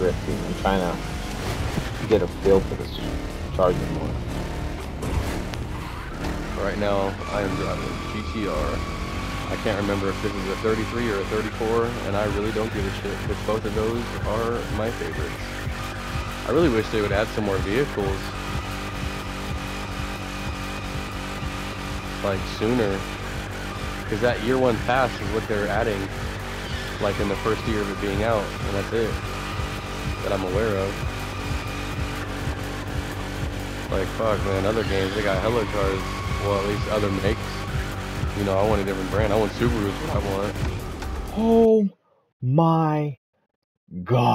drifting. I'm trying to get a feel for this charging more. Right now, I am driving GTR. I can't remember if this is a 33 or a 34, and I really don't give a shit, because both of those are my favorites. I really wish they would add some more vehicles. Like, sooner. Because that year one pass is what they're adding, like in the first year of it being out, and that's it. That I'm aware of. Like, fuck, man, other games, they got hella cars. Well, at least other makes. You know, I want a different brand. I want Subaru is what I want. Oh my god.